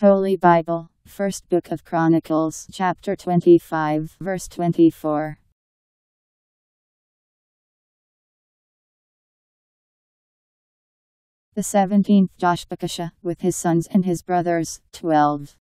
Holy Bible, First Book of Chronicles, chapter 25, verse 24. The seventeenth Joshbekashah, with his sons and his brothers, twelve.